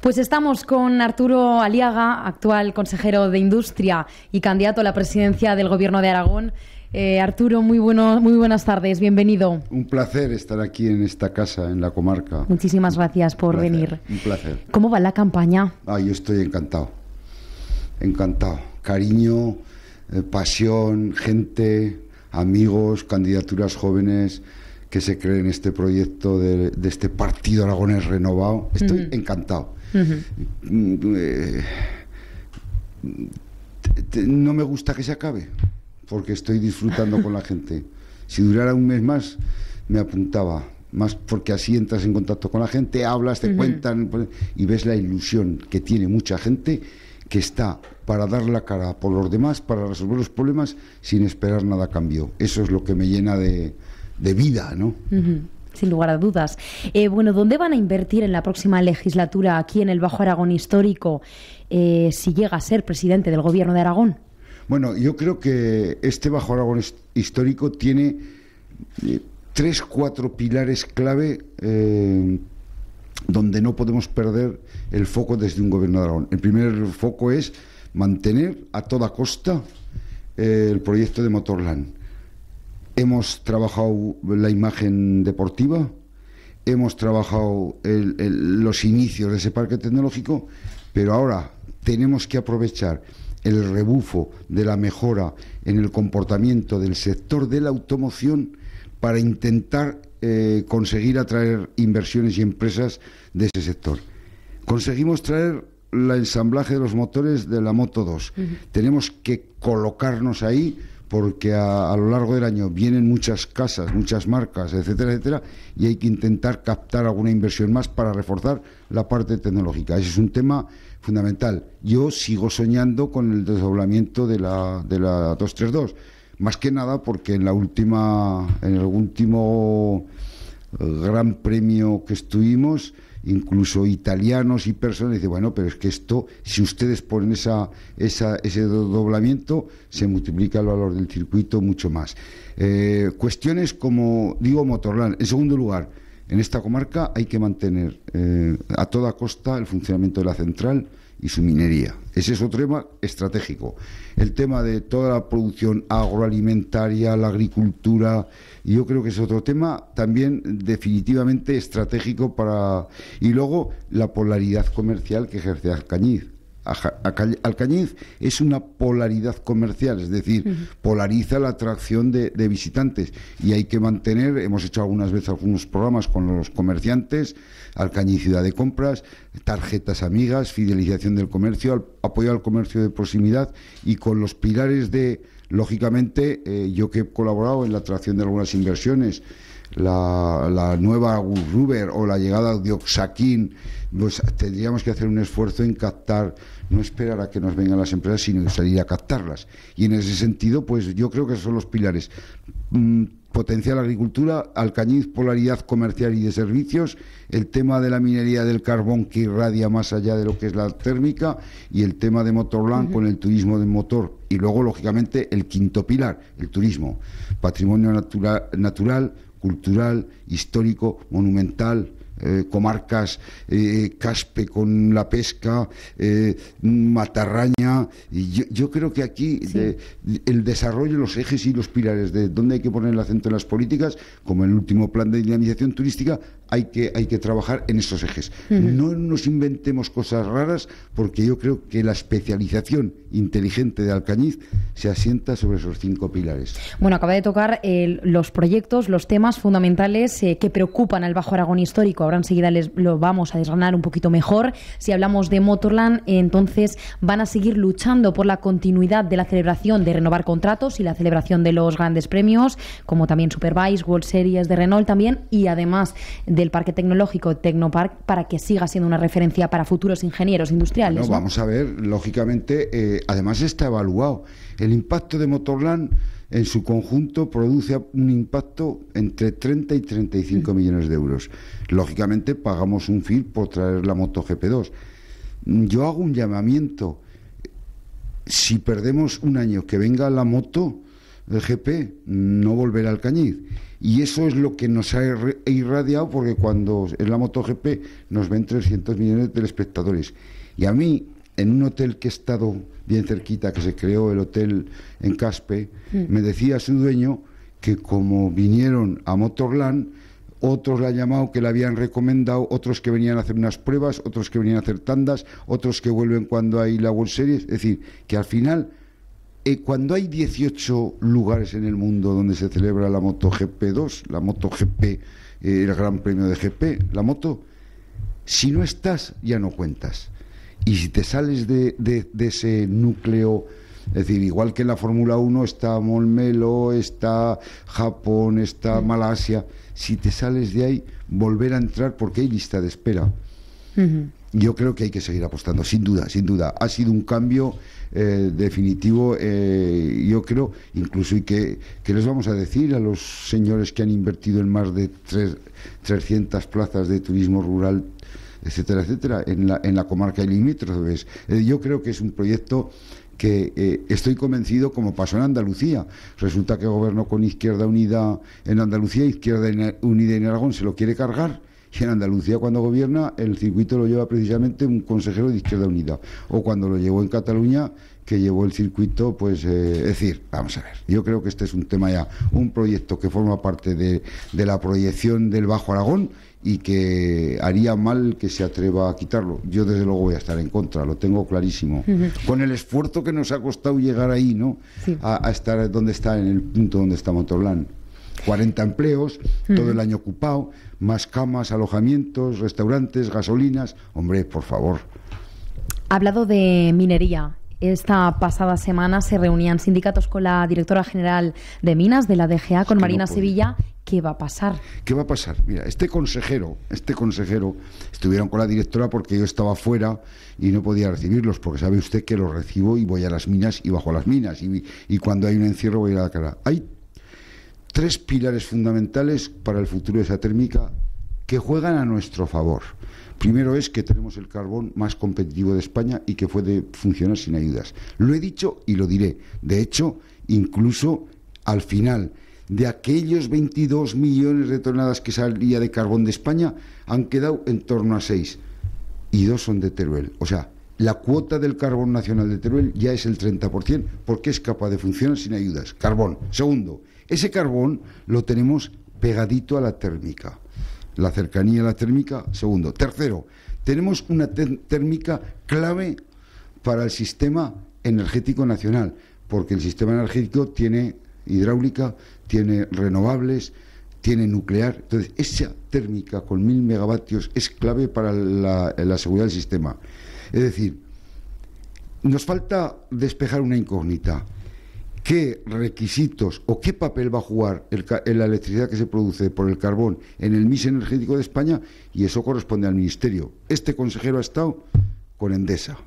Pues estamos con Arturo Aliaga, actual consejero de Industria y candidato a la presidencia del Gobierno de Aragón. Eh, Arturo, muy, bueno, muy buenas tardes, bienvenido. Un placer estar aquí en esta casa, en la comarca. Muchísimas gracias por venir. Un placer. ¿Cómo va la campaña? Ah, yo estoy encantado. Encantado. Cariño, eh, pasión, gente, amigos, candidaturas jóvenes que se creen en este proyecto de, este partido aragonés renovado. Estoy encantado. Mm, eh, no me gusta que se acabe, porque estoy disfrutando con la gente. Si durara un mes más, me apuntaba. Más porque así entras en contacto con la gente, hablas, te cuentan y ves la ilusión que tiene mucha gente que está para dar la cara por los demás, para resolver los problemas sin esperar nada a cambio. Eso es lo que me llena de, vida, ¿no? Sin lugar a dudas. Eh, bueno, ¿dónde van a invertir en la próxima legislatura aquí en el Bajo Aragón histórico eh, si llega a ser presidente del Gobierno de Aragón? Bueno, yo creo que este Bajo Aragón histórico tiene eh, tres, cuatro pilares clave donde no podemos perder el foco desde un gobierno de Aragón. El primer foco es mantener a toda costa el proyecto de Motorland. Hemos trabajado la imagen deportiva, hemos trabajado los inicios de ese parque tecnológico, pero ahora tenemos que aprovechar el rebufo de la mejora en el comportamiento del sector de la automoción para intentar eh, conseguir atraer inversiones y empresas de ese sector. Conseguimos traer el ensamblaje de los motores de la Moto 2. Tenemos que colocarnos ahí porque a, lo largo del año vienen muchas casas, muchas marcas, etcétera, etcétera, y hay que intentar captar alguna inversión más para reforzar la parte tecnológica. Ese es un tema fundamental. Yo sigo soñando con el desdoblamiento de la, de la 232, más que nada porque en la última, en el último gran premio que estuvimos, incluso italianos y personas, dicen, bueno, pero es que esto, si ustedes ponen esa, ese doblamiento, se multiplica el valor del circuito mucho más. Eh, cuestiones como, digo, Motorland. En segundo lugar, en esta comarca hay que mantener eh, a toda costa el funcionamiento de la central y su minería. Ese es otro tema estratégico. El tema de toda la producción agroalimentaria, la agricultura, yo creo que es otro tema también definitivamente estratégico para... Y luego la polaridad comercial que ejerce Alcañiz. Alcañiz es una polaridad comercial, es decir, polariza la atracción de, visitantes y hay que mantener, hemos hecho algunas veces algunos programas con los comerciantes, Alcañiz Ciudad de Compras, tarjetas amigas, fidelización del comercio, apoyo al comercio de proximidad y con los pilares de, lógicamente, eh, yo que he colaborado en la atracción de algunas inversiones, la, nueva Ruber o la llegada de Oxaquín, pues tendríamos que hacer un esfuerzo en captar, no esperar a que nos vengan las empresas, sino salir a captarlas. Y en ese sentido, pues yo creo que esos son los pilares. Mm, potencial agricultura, alcañiz, polaridad comercial y de servicios, el tema de la minería del carbón que irradia más allá de lo que es la térmica y el tema de Motorland con el turismo de motor y luego lógicamente el quinto pilar, el turismo, patrimonio natural cultural, histórico, monumental, eh, comarcas eh, Caspe con la pesca, eh, Matarraña. Y yo, creo que aquí el desarrollo, los ejes y los pilares de dónde hay que poner el acento en las políticas, como el último plan de dinamización turística, hay que, hay que trabajar en esos ejes. No nos inventemos cosas raras, porque yo creo que la especialización inteligente de Alcañiz se asienta sobre esos cinco pilares. Bueno, acaba de tocar los proyectos, los temas fundamentales que preocupan al Bajo Aragón histórico ahora enseguida les lo vamos a desgranar un poquito mejor. Si hablamos de Motorland, entonces van a seguir luchando por la continuidad de la celebración de renovar contratos y la celebración de los grandes premios, como también Superbike, World Series de Renault también, y además del Parque Tecnológico Tecnopark, para que siga siendo una referencia para futuros ingenieros industriales. Vamos a ver, lógicamente, eh, además está evaluado el impacto de Motorland en su conjunto produce un impacto entre 30 y 35 millones de euros. Lógicamente pagamos un fee por traer la moto GP2. Yo hago un llamamiento. Si perdemos un año que venga la moto, el GP, no volver al Cañiz. Y eso es lo que nos ha irradiado porque cuando en la MotoGP nos ven 300 millones de telespectadores. Y a mí, en un hotel que he estado bien cerquita, que se creó el hotel en Caspe, mm. me decía su dueño que como vinieron a Motorland, otros le han llamado que le habían recomendado, otros que venían a hacer unas pruebas, otros que venían a hacer tandas, otros que vuelven cuando hay la World Series. Es decir, que al final, eh, cuando hay 18 lugares en el mundo donde se celebra la MotoGP 2, la MotoGP, eh, el Gran Premio de GP, la moto, si no estás, ya no cuentas. Y si te sales de, de ese núcleo es decir, igual que en la Fórmula 1 está Molmelo, está Japón, está Malasia, si te sales de ahí, volver a entrar porque hay lista de espera. Yo creo que hay que seguir apostando, sin duda, sin duda. Ha sido un cambio eh, definitivo, eh, yo creo, incluso y que, les vamos a decir a los señores que han invertido en más de tres, 300 plazas de turismo rural, etcétera, etcétera, en la, en la comarca limítrofes. Eh, yo creo que es un proyecto que eh, estoy convencido como pasó en Andalucía. Resulta que gobernó con Izquierda Unida en Andalucía, Izquierda Unida en Aragón se lo quiere cargar. Y en Andalucía cuando gobierna el circuito lo lleva precisamente un consejero de Izquierda Unida. O cuando lo llevó en Cataluña que llevó el circuito, pues eh, es decir, vamos a ver, yo creo que este es un tema ya, un proyecto que forma parte de, de la proyección del Bajo Aragón y que haría mal que se atreva a quitarlo. Yo desde luego voy a estar en contra, lo tengo clarísimo. Con el esfuerzo que nos ha costado llegar ahí, ¿no? A, estar donde está, en el punto donde está Motorland. 40 empleos, todo el año ocupado, más camas, alojamientos, restaurantes, gasolinas. Hombre, por favor. Ha hablado de minería. Esta pasada semana se reunían sindicatos con la directora general de Minas de la DGA, con Marina Sevilla, ¿Qué va a pasar? ¿Qué va a pasar? Mira, este consejero, este consejero, estuvieron con la directora porque yo estaba fuera y no podía recibirlos, porque sabe usted que los recibo y voy a las minas y bajo a las minas, y, cuando hay un encierro voy a la cara. Hay tres pilares fundamentales para el futuro de esa térmica que juegan a nuestro favor. Primero es que tenemos el carbón más competitivo de España y que puede funcionar sin ayudas. Lo he dicho y lo diré. De hecho, incluso al final de aquellos 22 millones de toneladas que salía de carbón de España, han quedado en torno a 6. Y dos son de Teruel. O sea, la cuota del carbón nacional de Teruel ya es el 30%, porque es capaz de funcionar sin ayudas. Carbón. Segundo, ese carbón lo tenemos pegadito a la térmica. La cercanía a la térmica, segundo. Tercero, tenemos una térmica clave para el sistema energético nacional, porque el sistema energético tiene hidráulica, tiene renovables, tiene nuclear. Entonces, esa térmica con mil megavatios es clave para la, seguridad del sistema. Es decir, nos falta despejar una incógnita. ¿Qué requisitos o qué papel va a jugar la electricidad que se produce por el carbón en el mix energético de España? Y eso corresponde al Ministerio. Este consejero ha estado con Endesa.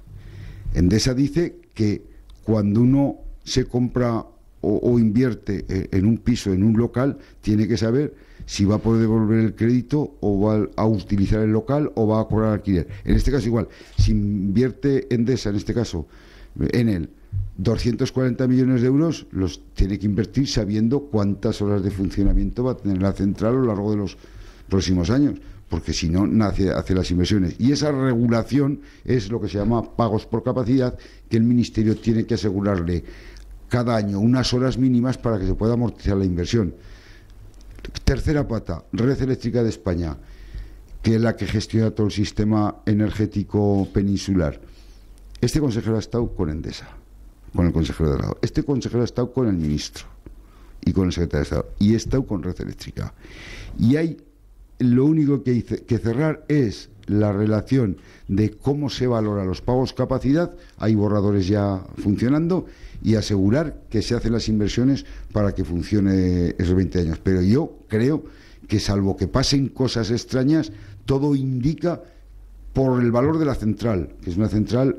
Endesa dice que cuando uno se compra o, invierte eh, en un piso, en un local, tiene que saber si va a poder devolver el crédito o va a utilizar el local o va a cobrar alquiler. En este caso igual, si invierte Endesa, en este caso, en él, 240 millones de euros, los tiene que invertir sabiendo cuántas horas de funcionamiento va a tener la central a lo largo de los próximos años, porque si no, nace, hace las inversiones. Y esa regulación es lo que se llama pagos por capacidad, que el Ministerio tiene que asegurarle cada año unas horas mínimas para que se pueda amortizar la inversión. Tercera pata, Red Eléctrica de España, que es la que gestiona todo el sistema energético peninsular. Este consejero ha estado con Endesa, con el consejero de Estado. Este consejero ha estado con el ministro y con el secretario de Estado. Y ha estado con Red Eléctrica. Y hay, lo único que hay que cerrar es la relación de cómo se valora los pagos capacidad, hay borradores ya funcionando, y asegurar que se hacen las inversiones para que funcione esos 20 años. Pero yo creo que salvo que pasen cosas extrañas, todo indica por el valor de la central, que es una central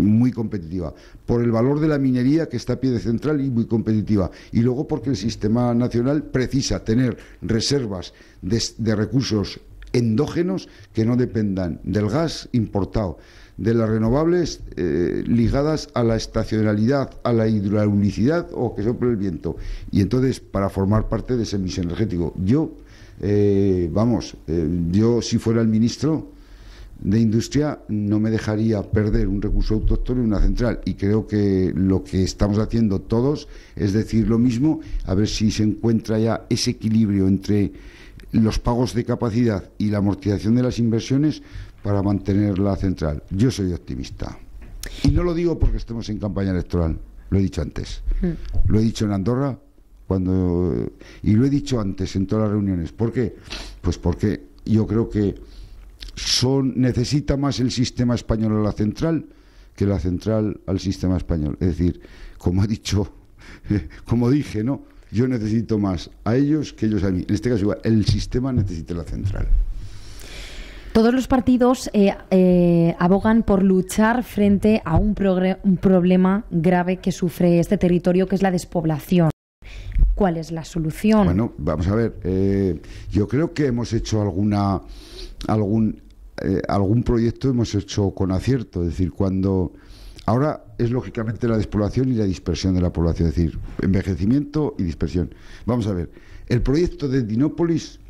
muy competitiva, por el valor de la minería que está a pie de central y muy competitiva, y luego porque el sistema nacional precisa tener reservas de recursos endógenos que no dependan del gas importado, de las renovables eh, ligadas a la estacionalidad, a la hidraulicidad o que sople el viento. Y entonces, para formar parte de ese mix energético, yo, eh, vamos, eh, yo si fuera el ministro de Industria no me dejaría perder un recurso autóctono en una central. Y creo que lo que estamos haciendo todos es decir lo mismo, a ver si se encuentra ya ese equilibrio entre los pagos de capacidad y la amortización de las inversiones para mantener la central. Yo soy optimista. Y no lo digo porque estemos en campaña electoral, lo he dicho antes. Mm. Lo he dicho en Andorra cuando y lo he dicho antes en todas las reuniones. ¿Por qué? Pues porque yo creo que son necesita más el sistema español a la central que la central al sistema español. Es decir, como ha dicho, como dije, ¿no? Yo necesito más a ellos que ellos a mí. En este caso, el sistema necesita la central. Todos los partidos eh, eh, abogan por luchar frente a un, un, problema grave que sufre este territorio, que es la despoblación. ¿Cuál es la solución? Bueno, vamos a ver. Eh, yo creo que hemos hecho alguna algún algún proyecto hemos hecho con acierto. Es decir, cuando ahora es lógicamente la despoblación y la dispersión de la población, es decir, envejecimiento y dispersión. Vamos a ver. El proyecto de Dinópolis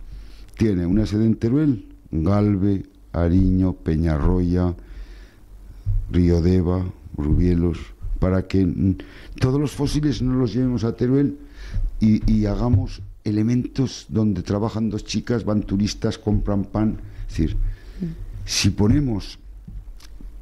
tiene una sede en Teruel Galve, Ariño, Peñarroya, Río Deva, Rubielos, para que todos los fósiles no los llevemos a Teruel y, hagamos elementos donde trabajan dos chicas, van turistas, compran pan. Es decir, si ponemos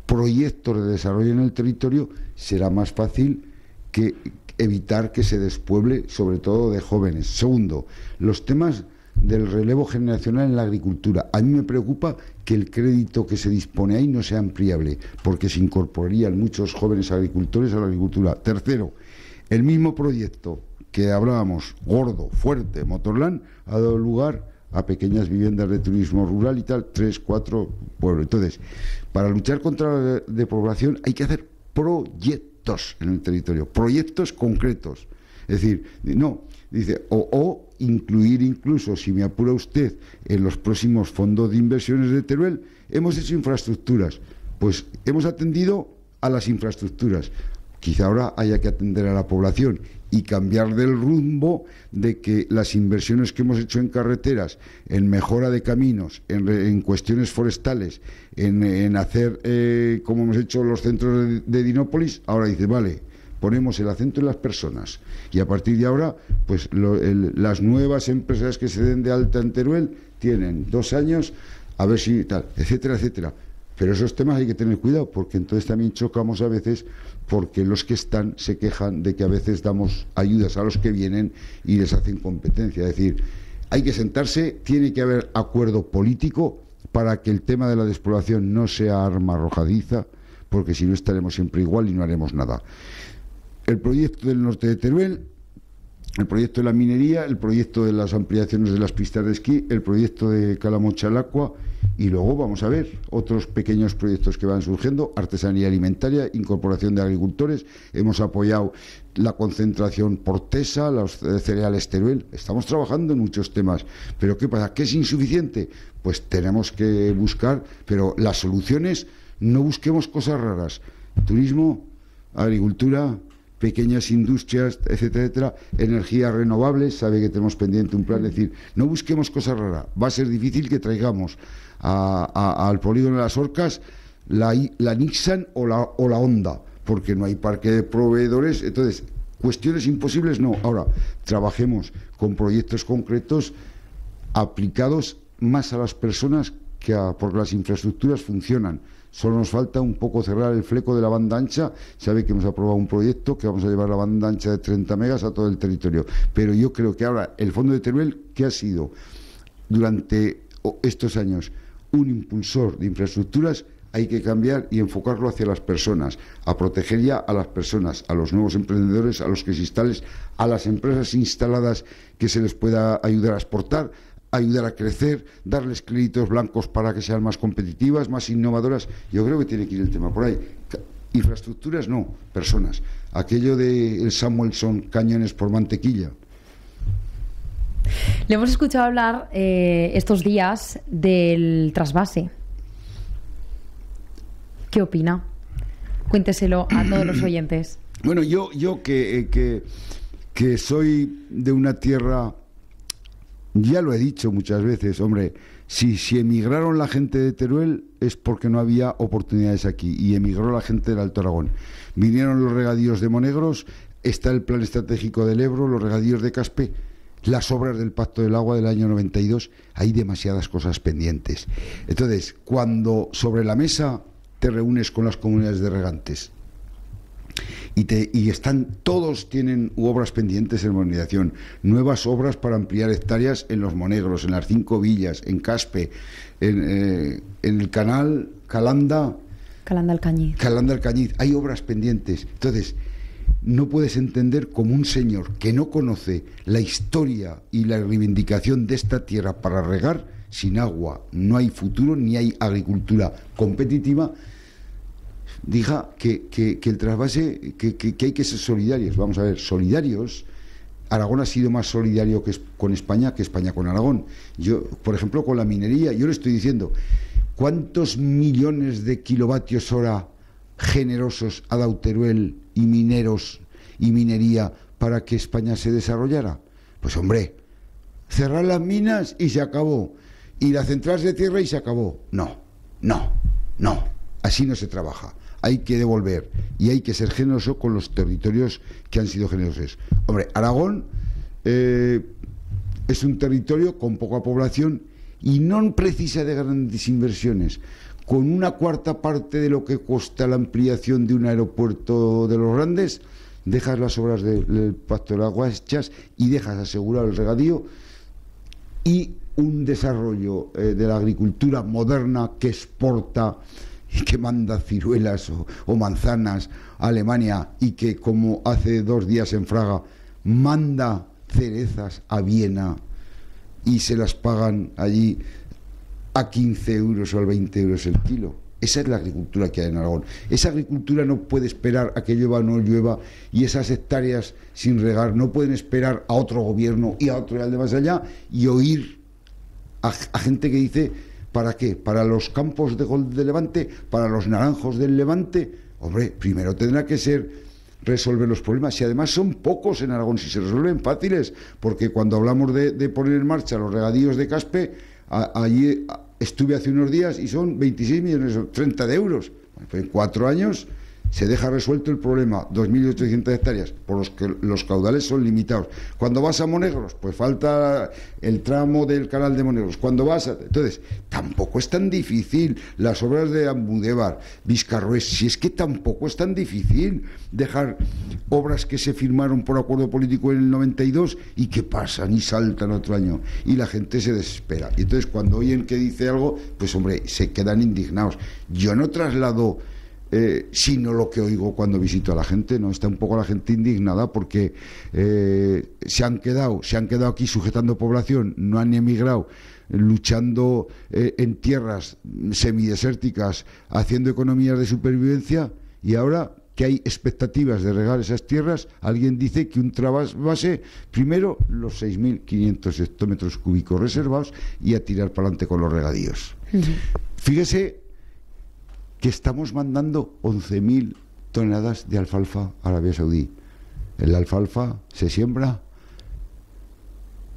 proyectos de desarrollo en el territorio, será más fácil que evitar que se despueble, sobre todo de jóvenes. Segundo, los temas del relevo generacional en la agricultura. A mí me preocupa que el crédito que se dispone ahí no sea ampliable, porque se incorporarían muchos jóvenes agricultores a la agricultura. Tercero, el mismo proyecto que hablábamos, gordo, fuerte, Motorland, ha dado lugar a pequeñas viviendas de turismo rural y tal, tres, cuatro pueblos. Entonces, para luchar contra la depoblación hay que hacer proyectos en el territorio, proyectos concretos. Es decir, no, dice, o, o incluir incluso, si me apura usted, en los próximos fondos de inversiones de Teruel, hemos hecho infraestructuras. Pues hemos atendido a las infraestructuras. Quizá ahora haya que atender a la población y cambiar del rumbo de que las inversiones que hemos hecho en carreteras, en mejora de caminos, en, cuestiones forestales, en, hacer eh, como hemos hecho los centros de, de Dinópolis, ahora dice, vale, ponemos el acento en las personas y a partir de ahora, pues las nuevas empresas que se den de alta en Teruel tienen dos años, a ver si tal, etcétera, etcétera. Pero esos temas hay que tener cuidado porque entonces también chocamos a veces porque los que están se quejan de que a veces damos ayudas a los que vienen y les hacen competencia. Es decir, hay que sentarse, tiene que haber acuerdo político para que el tema de la despoblación no sea arma arrojadiza, porque si no estaremos siempre igual y no haremos nada el proyecto del norte de Teruel, el proyecto de la minería, el proyecto de las ampliaciones de las pistas de esquí, el proyecto de Calamocha-Lacua y luego vamos a ver otros pequeños proyectos que van surgiendo, artesanía alimentaria, incorporación de agricultores, hemos apoyado la concentración portesa, los cereales Teruel, estamos trabajando en muchos temas, pero ¿qué pasa? ¿Qué es insuficiente? Pues tenemos que buscar, pero las soluciones no busquemos cosas raras, turismo, agricultura, pequeñas industrias, etcétera, etcétera, energías renovables, sabe que tenemos pendiente un plan, es decir, no busquemos cosas raras, va a ser difícil que traigamos al polígono de las Orcas la, la Nixon o la, o la Honda, porque no hay parque de proveedores, entonces, cuestiones imposibles no, ahora, trabajemos con proyectos concretos aplicados más a las personas que a, porque las infraestructuras funcionan Solo nos falta un poco cerrar el fleco de la banda ancha. Sabe que hemos aprobado un proyecto que vamos a llevar la banda ancha de 30 megas a todo el territorio. Pero yo creo que ahora el Fondo de Teruel, que ha sido durante estos años un impulsor de infraestructuras, hay que cambiar y enfocarlo hacia las personas, a proteger ya a las personas, a los nuevos emprendedores, a los que se instalen, a las empresas instaladas que se les pueda ayudar a exportar, ayudar a crecer, darles créditos blancos para que sean más competitivas, más innovadoras. Yo creo que tiene que ir el tema por ahí. Infraestructuras no, personas. Aquello de el Samuelson, cañones por mantequilla. Le hemos escuchado hablar eh, estos días del trasvase. ¿Qué opina? Cuénteselo a todos los oyentes. Bueno, yo, yo que, eh, que, que soy de una tierra, ya lo he dicho muchas veces, hombre, si, si emigraron la gente de Teruel es porque no había oportunidades aquí y emigró la gente del Alto Aragón. Vinieron los regadíos de Monegros, está el plan estratégico del Ebro, los regadíos de Caspe, las obras del Pacto del Agua del año 92, hay demasiadas cosas pendientes. Entonces, cuando sobre la mesa te reúnes con las comunidades de regantes, y, te, y están todos tienen obras pendientes en modernización, nuevas obras para ampliar hectáreas en los Monegros, en las cinco villas, en Caspe, en, eh, en el canal Calanda. Calanda Alcañiz. Calanda Alcañiz. Hay obras pendientes. Entonces, no puedes entender como un señor que no conoce la historia y la reivindicación de esta tierra para regar, sin agua no hay futuro ni hay agricultura competitiva diga que, el trasvase, que, que, hay que ser solidarios. Vamos a ver, solidarios. Aragón ha sido más solidario que, con España que España con Aragón. Yo, por ejemplo, con la minería, yo le estoy diciendo, ¿cuántos millones de kilovatios hora generosos ha dado Teruel y mineros y minería para que España se desarrollara? Pues hombre, cerrar las minas y se acabó. Y la central de tierra y se acabó. No, no, no. Así no se trabaja hay que devolver y hay que ser generoso con los territorios que han sido generosos. Hombre, Aragón eh, es un territorio con poca población y no precisa de grandes inversiones. Con una cuarta parte de lo que cuesta la ampliación de un aeropuerto de los grandes, dejas las obras del Pacto de Aguas hechas y dejas asegurado el regadío y un desarrollo eh, de la agricultura moderna que exporta y que manda ciruelas o, manzanas a Alemania y que, como hace dos días en Fraga, manda cerezas a Viena y se las pagan allí a 15 euros o a 20 euros el kilo. Esa es la agricultura que hay en Aragón. Esa agricultura no puede esperar a que llueva o no llueva y esas hectáreas sin regar no pueden esperar a otro gobierno y a otro y de más allá y oír a gente que dice ¿Para qué? ¿Para los campos de gol de Levante? ¿Para los naranjos del Levante? Hombre, primero tendrá que ser resolver los problemas. Y además son pocos en Aragón, si se resuelven fáciles, porque cuando hablamos de, poner en marcha los regadíos de Caspe, allí estuve hace unos días y son 26 millones, 30 de euros. Pues en cuatro años se deja resuelto el problema, 2.800 hectáreas, por los que los caudales son limitados. Cuando vas a Monegros, pues falta el tramo del canal de Monegros. Cuando vas a... Entonces, tampoco es tan difícil las obras de Ambudevar, Vizcarroes, si es que tampoco es tan difícil dejar obras que se firmaron por acuerdo político en el 92 y que pasan y saltan otro año. Y la gente se desespera. Y entonces, cuando oyen que dice algo, pues hombre, se quedan indignados. Yo no traslado eh, sino lo que oigo cuando visito a la gente, ¿no? Está un poco la gente indignada porque eh, se han quedado, se han quedado aquí sujetando población, no han emigrado, luchando eh, en tierras semidesérticas, haciendo economías de supervivencia y ahora que hay expectativas de regar esas tierras, alguien dice que un trasvase, primero los 6.500 hectómetros cúbicos reservados y a tirar para adelante con los regadíos. Fíjese que estamos mandando 11.000 toneladas de alfalfa a Arabia Saudí. El alfalfa se siembra,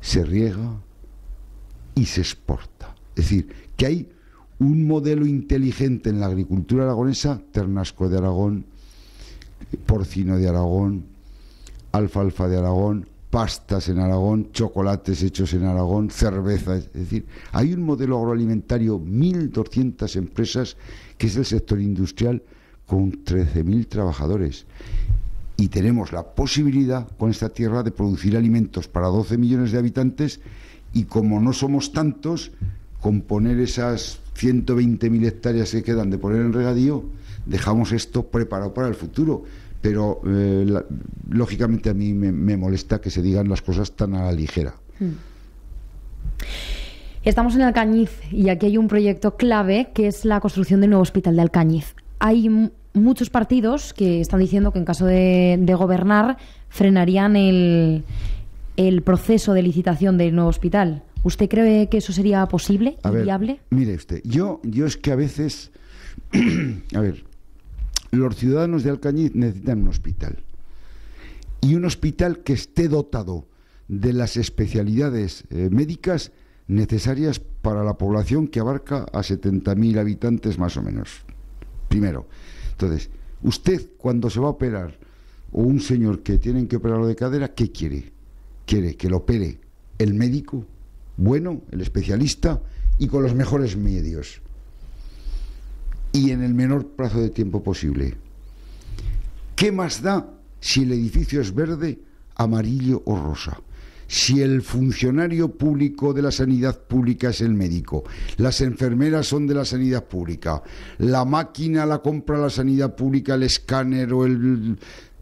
se riega y se exporta. Es decir, que hay un modelo inteligente en la agricultura aragonesa, ternasco de Aragón, porcino de Aragón, alfalfa de Aragón, pastas en Aragón, chocolates hechos en Aragón, cerveza. Es decir, hay un modelo agroalimentario, 1.200 empresas, que es el sector industrial, con 13.000 trabajadores. Y tenemos la posibilidad con esta tierra de producir alimentos para 12 millones de habitantes y como no somos tantos, con poner esas 120.000 hectáreas que quedan de poner en regadío, dejamos esto preparado para el futuro pero eh, lógicamente a mí me, molesta que se digan las cosas tan a la ligera. Hmm. Estamos en Alcañiz y aquí hay un proyecto clave que es la construcción del nuevo hospital de Alcañiz. Hay muchos partidos que están diciendo que en caso de, gobernar frenarían el, el, proceso de licitación del nuevo hospital. ¿Usted cree que eso sería posible y viable? Mire usted, yo, yo es que a veces, a ver, los ciudadanos de Alcañiz necesitan un hospital. Y un hospital que esté dotado de las especialidades eh, médicas necesarias para la población que abarca a 70.000 habitantes más o menos. Primero. Entonces, usted cuando se va a operar, o un señor que tienen que operarlo de cadera, ¿qué quiere? Quiere que lo opere el médico, bueno, el especialista, y con los mejores medios. Y en el menor plazo de tiempo posible. ¿Qué más da si el edificio es verde, amarillo o rosa? si el funcionario público de la sanidad pública es el médico, las enfermeras son de la sanidad pública, la máquina la compra la sanidad pública, el escáner o el...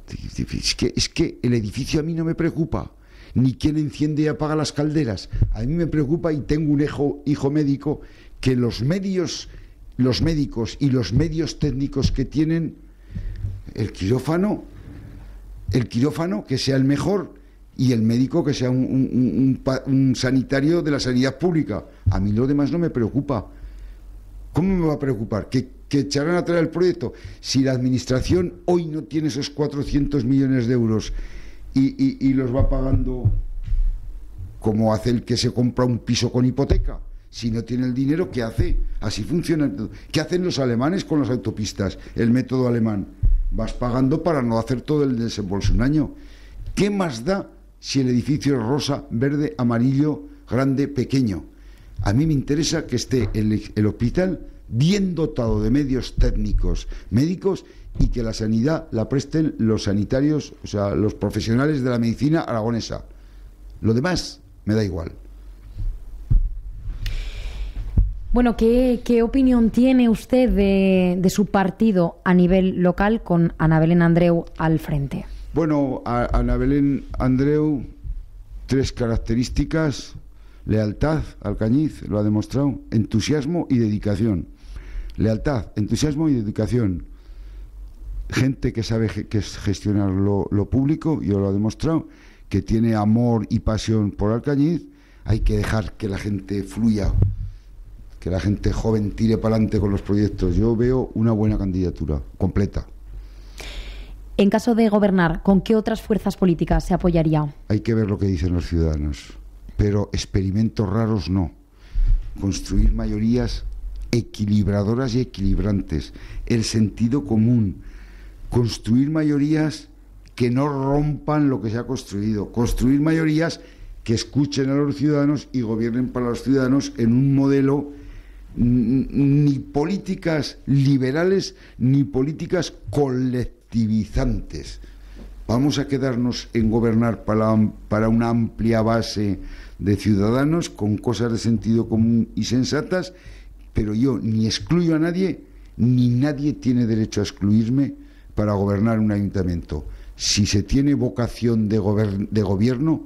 Es que, es que el edificio a mí no me preocupa, ni quién enciende y apaga las calderas. A mí me preocupa y tengo un hijo, hijo médico que los medios, los médicos y los medios técnicos que tienen, el quirófano, el quirófano que sea el mejor y el médico que sea un, sanitario de la sanidad pública. A mí lo demás no me preocupa. ¿Cómo me va a preocupar? ¿Que, que echarán a traer el proyecto? Si la administración hoy no tiene esos 400 millones de euros y, los va pagando como hace el que se compra un piso con hipoteca. Si no tiene el dinero, ¿qué hace? Así funciona. ¿Qué hacen los alemanes con las autopistas? El método alemán. Vas pagando para no hacer todo el desembolso un año. ¿Qué más da si el edificio es rosa, verde, amarillo, grande, pequeño. A mí me interesa que esté el, hospital bien dotado de medios técnicos, médicos, y que la sanidad la presten los sanitarios, o sea, los profesionales de la medicina aragonesa. Lo demás me da igual. Bueno, ¿qué, opinión tiene usted de, de, su partido a nivel local con Ana Belén Andreu al frente? Bueno, Ana Belén Andreu, tres características, lealtad, Alcañiz lo ha demostrado, entusiasmo y dedicación. Lealtad, entusiasmo y dedicación. Gente que sabe que gestionar lo, lo público, yo lo ha demostrado, que tiene amor y pasión por Alcañiz, hay que dejar que la gente fluya, que la gente joven tire para adelante con los proyectos. Yo veo una buena candidatura, completa. En caso de gobernar, ¿con qué otras fuerzas políticas se apoyaría? Hay que ver lo que dicen los ciudadanos, pero experimentos raros no. Construir mayorías equilibradoras y equilibrantes, el sentido común, construir mayorías que no rompan lo que se ha construido, construir mayorías que escuchen a los ciudadanos y gobiernen para los ciudadanos en un modelo ni políticas liberales ni políticas colectivas activizantes. Vamos a quedarnos en gobernar para, para una amplia base de ciudadanos con cosas de sentido común y sensatas, pero yo ni excluyo a nadie, ni nadie tiene derecho a excluirme para gobernar un ayuntamiento. Si se tiene vocación de, de gobierno,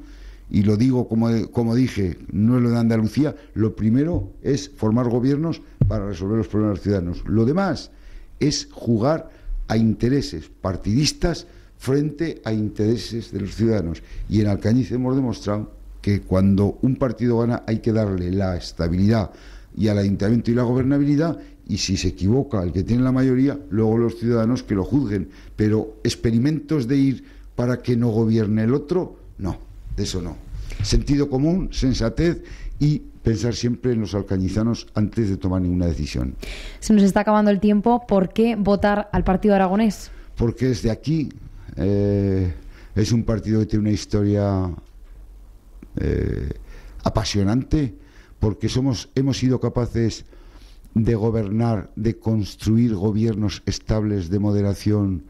y lo digo como, como dije, no es lo de Andalucía, lo primero es formar gobiernos para resolver los problemas de los ciudadanos. Lo demás es jugar a intereses partidistas frente a intereses de los ciudadanos. Y en Alcañiz hemos demostrado que cuando un partido gana hay que darle la estabilidad y al ayuntamiento y la gobernabilidad y si se equivoca el que tiene la mayoría, luego los ciudadanos que lo juzguen. Pero experimentos de ir para que no gobierne el otro, no, de eso no. Sentido común, sensatez y pensar siempre en los alcañizanos antes de tomar ninguna decisión. Se nos está acabando el tiempo. ¿Por qué votar al partido aragonés? Porque es de aquí. Eh, es un partido que tiene una historia eh, apasionante, porque somos, hemos sido capaces de gobernar, de construir gobiernos estables de moderación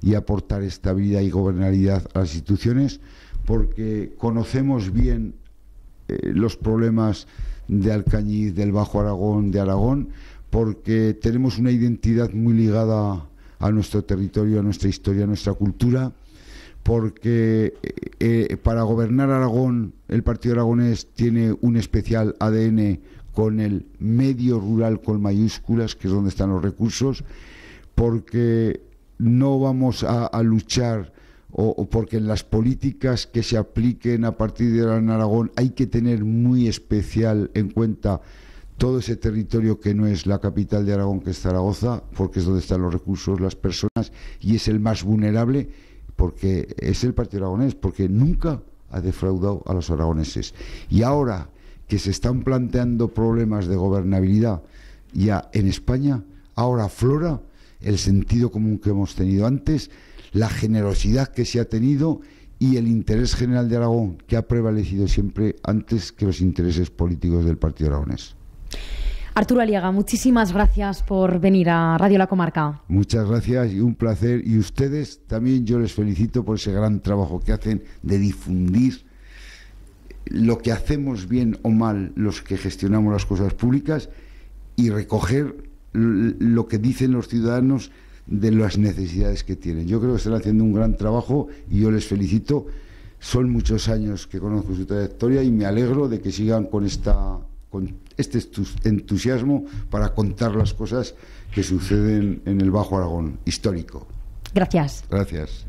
y aportar estabilidad y gobernabilidad a las instituciones, porque conocemos bien eh, los problemas de Alcañiz, del Bajo Aragón, de Aragón, porque tenemos una identidad muy ligada a nuestro territorio, a nuestra historia, a nuestra cultura, porque eh, eh, para gobernar Aragón el Partido Aragonés tiene un especial ADN con el medio rural con mayúsculas, que es donde están los recursos, porque no vamos a luchar o, porque en las políticas que se apliquen a partir de Aragón hay que tener muy especial en cuenta todo ese territorio que no es la capital de Aragón, que es Zaragoza, porque es donde están los recursos, las personas, y es el más vulnerable, porque es el Partido Aragonés, porque nunca ha defraudado a los aragoneses. Y ahora que se están planteando problemas de gobernabilidad ya en España, ahora aflora el sentido común que hemos tenido antes, la generosidad que se ha tenido y el interés general de Aragón, que ha prevalecido siempre antes que los intereses políticos del Partido Aragonés. Arturo Aliaga, muchísimas gracias por venir a Radio La Comarca. Muchas gracias y un placer. Y ustedes también yo les felicito por ese gran trabajo que hacen de difundir lo que hacemos bien o mal los que gestionamos las cosas públicas y recoger lo que dicen los ciudadanos de las necesidades que tienen. Yo creo que están haciendo un gran trabajo y yo les felicito. Son muchos años que conozco su trayectoria y me alegro de que sigan con esta con este entusiasmo para contar las cosas que suceden en el Bajo Aragón histórico. Gracias. Gracias.